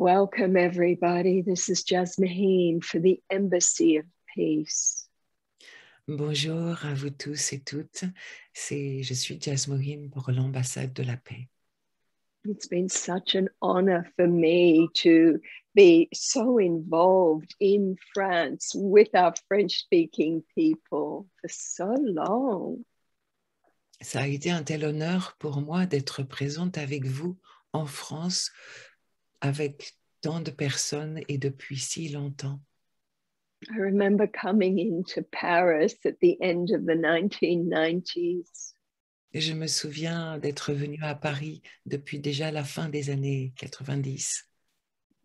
Welcome, everybody. This is Jasmine for the Embassy of Peace. Bonjour à vous tous et toutes. C'est, je suis Jasmine pour l'ambassade de la paix. It's been such an honor for me to be so involved in France with our French speaking people for so long. Ça a été un tel honneur pour moi d'être présente avec vous en France avec tant de personnes et depuis si longtemps. I remember coming into Paris at the end of the 1990s. Et je me souviens d'être venue à Paris depuis déjà la fin des années 90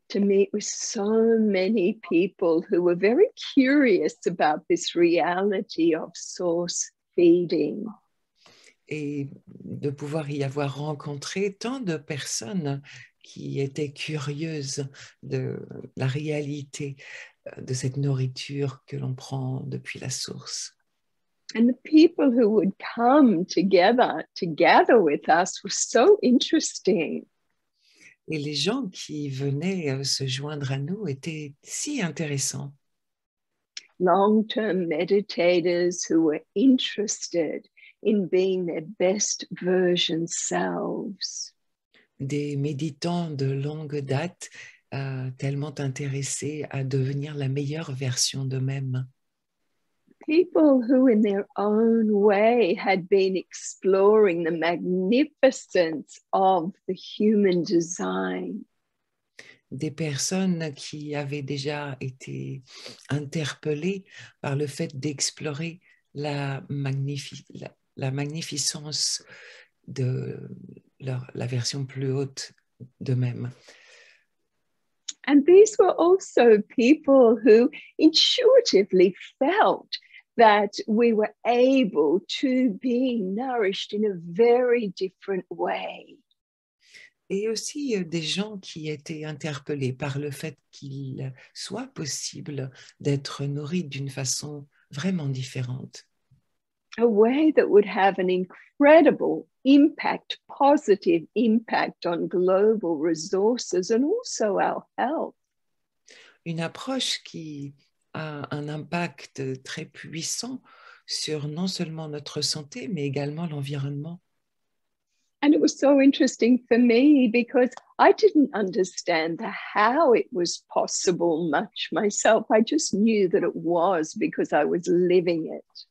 to meet with so many people who were very curious about this reality of source feeding. et de pouvoir y avoir rencontré tant de personnes qui étaient curieuses de la réalité euh, de cette nourriture que l'on prend depuis la source. And the people who would come together to gather with us were so interesting. Et les gens qui venaient euh, se joindre à nous étaient si intéressants. Long term meditators who were interested in being their best version selves. Des méditants de longue date euh, tellement intéressés à devenir la meilleure version d'eux-mêmes. People who, in their own way, had been exploring the magnificence of the human design. Des personnes qui avaient déjà été interpellées par le fait d'explorer la, magnifi- la, la magnificence de leur, la version plus haute d'eux-mêmes. And these were also people who intuitively felt that we were able to be nourished in a very different way. Et aussi euh, des gens qui étaient interpellés par le fait qu'il soit possible d'être nourris d'une façon vraiment différente. A way that would have an incredible impact, positive impact on global resources and also our health. Une approche qui a un impact très puissant sur non seulement notre santé, mais également l'environnement. And it was so interesting for me because I didn't understand the how it was possible much myself. I just knew that it was because I was living it.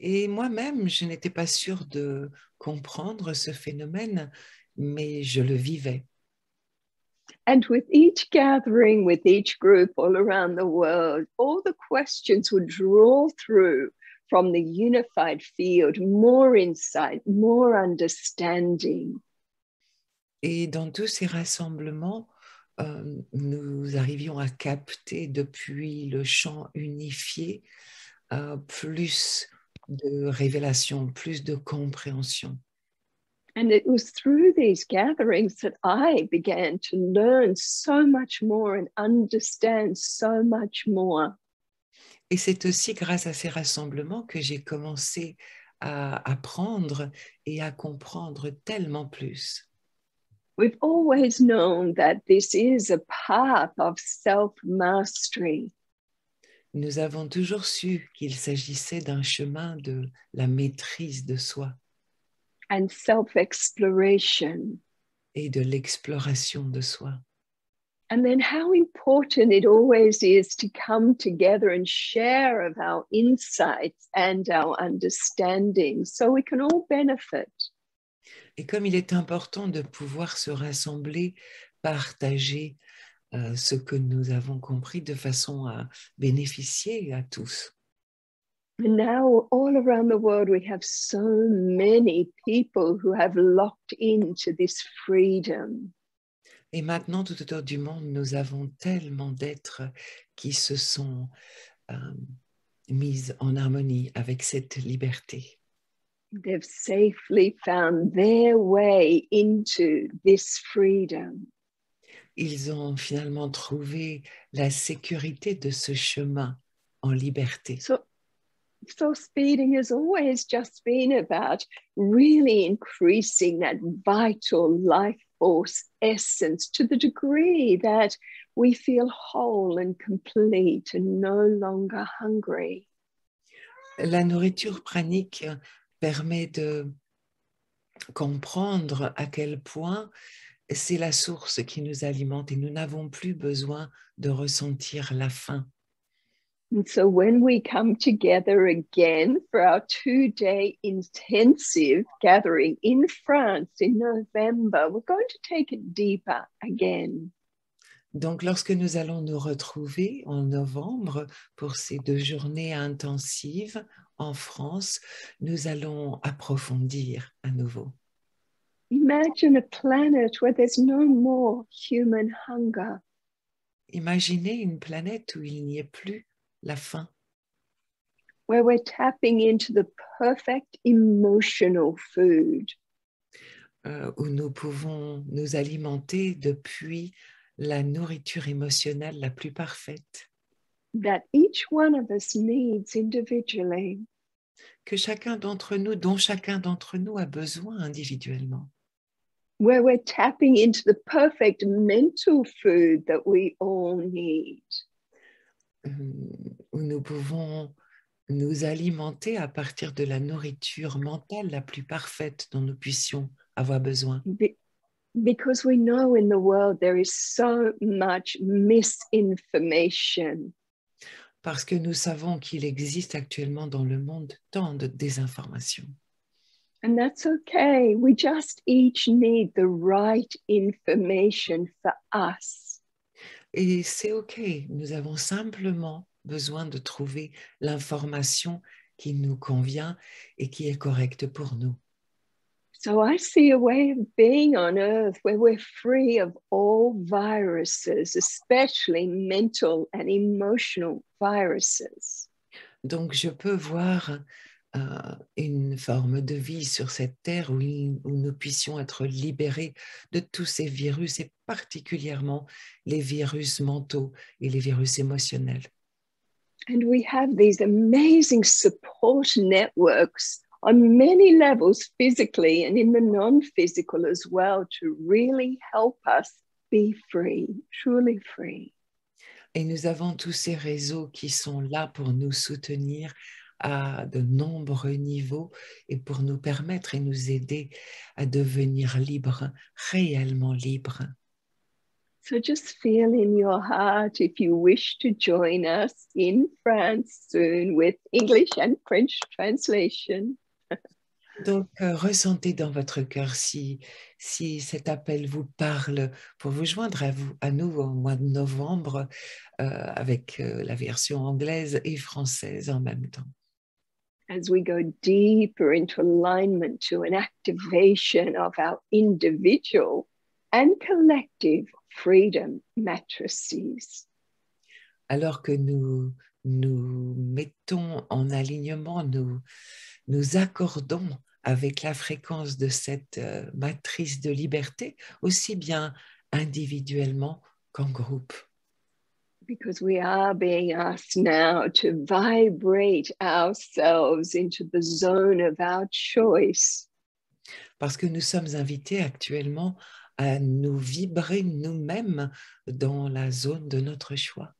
Et moi-même, je n'étais pas sûre de comprendre ce phénomène, mais je le vivais. And with each gathering, with each group all around the world, all the questions would draw through from the unified field more insight, more understanding. Et dans tous ces rassemblements, euh, nous arrivions à capter depuis le champ unifié euh, plus de révélation, plus de compréhension. And it was through these gatherings that I began to learn so much more and understand so much more. Et c'est aussi grâce à ces rassemblements que j'ai commencé à apprendre et à comprendre tellement plus. We've always known that this is a path of self mastery. Nous avons toujours su qu'il s'agissait d'un chemin de la maîtrise de soi and self exploration. et de l'exploration de soi. And then how important it always is to come together and share of our insights and our understanding so we can all benefit. Et comme il est important de pouvoir se rassembler, partager euh, ce que nous avons compris de façon à bénéficier à tous. Now, all around the world, we have so many people who have locked into this freedom. Et maintenant, tout autour du monde, nous avons tellement d'êtres qui se sont euh, mis en harmonie avec cette liberté. They've safely found their way into this freedom. Ils ont finalement trouvé la sécurité de ce chemin en liberté. So, so speeding has always just been about really increasing that vital life force essence to the degree that we feel whole and complete and no longer hungry. La nourriture pranique permet de comprendre à quel point c'est la source qui nous alimente et nous n'avons plus besoin de ressentir la faim. And so when we come together again for our two day intensive gathering in France in November, we're going to take it deeper again. Donc, lorsque nous allons nous retrouver en novembre pour ces deux journées intensives en France, nous allons approfondir à nouveau. Imagine a planet where there's no more human hunger. Imaginez une planète où il n'y ait plus la faim, where we're tapping into the perfect emotional food. euh, où nous pouvons nous alimenter depuis la nourriture émotionnelle la plus parfaite that each one of us needs individually. que chacun d'entre nous, dont chacun d'entre nous a besoin individuellement. Where we're tapping into the perfect mental food that we all need. où nous pouvons nous alimenter à partir de la nourriture mentale la plus parfaite dont nous puissions avoir besoin. Be- because we know in the world there is so much misinformation. Parce que nous savons qu'il existe actuellement dans le monde tant de désinformation. And that's okay. We just each need the right information for us. Et c'est OK, nous avons simplement besoin de trouver l'information qui nous convient et qui est correcte pour nous. So I see a way of being on earth where we're free of all viruses, especially mental and emotional viruses. Donc, je peux voir une forme de vie sur cette terre où, il- où nous puissions être libérés de tous ces virus et particulièrement les virus mentaux et les virus émotionnels. And we have these amazing support networks on many levels, physically and in the non physical as well, to really help us be free, truly free. Et nous avons tous ces réseaux qui sont là pour nous soutenir à de nombreux niveaux et pour nous permettre et nous aider à devenir libres, réellement libres. So just feel in your heart if you wish to join us in France soon with English and French translation. Donc, euh, ressentez dans votre cœur si, si cet appel vous parle pour vous joindre à, vous, à nous au mois de novembre euh, avec euh, la version anglaise et française en même temps. As we go deeper into alignment to an activation of our individual and collective freedom matrices. Alors que nous nous mettons en alignement, nous nous accordons avec la fréquence de cette euh, matrice de liberté, aussi bien individuellement qu'en groupe. Because we are being asked now to vibrate ourselves into the zone of our choice. parce que nous sommes invités actuellement à nous vibrer nous-mêmes dans la zone de notre choix.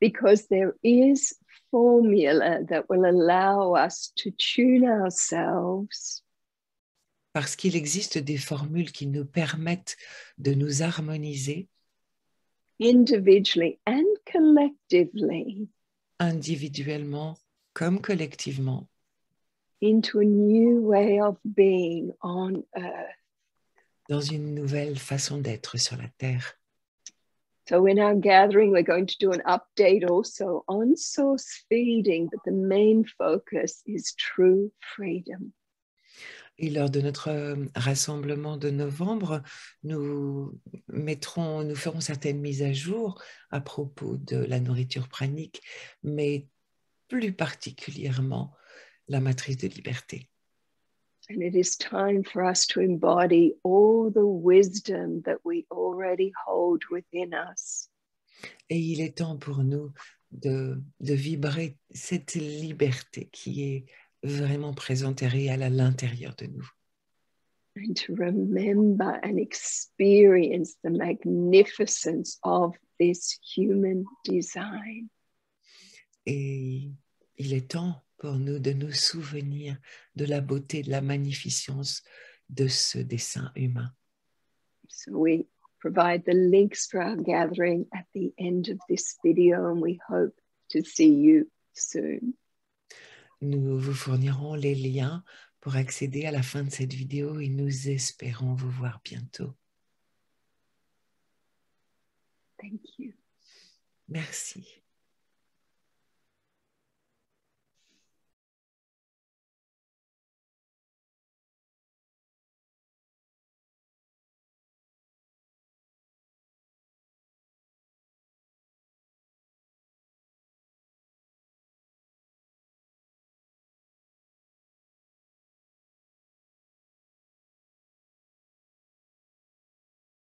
Because there is formula that will allow us to tune ourselves Parce qu'il existe des formules qui nous permettent de nous harmoniser individually and collectively individuellement comme collectivement into a new way of being on earth. dans une nouvelle façon d'être sur la Terre. So, in our gathering, we're going to do an update also on source feeding, but the main focus is true freedom. Et lors de notre euh, rassemblement de novembre, nous mettrons, nous ferons certaines mises à jour à propos de la nourriture pranique, mais plus particulièrement la matrice de liberté. And it is time for us to embody all the wisdom that we already hold within us. Et il est temps pour nous de, de vibrer cette liberté qui est vraiment présente et réelle à l'intérieur de nous. and to remember and experience the magnificence of this human design. Et il est temps pour nous de nous souvenir de la beauté, de la magnificence de ce dessin humain. So we provide the links for our gathering at the end of this video and we hope to see you soon. Nous vous fournirons les liens pour accéder à la fin de cette vidéo et nous espérons vous voir bientôt. Thank you. Merci.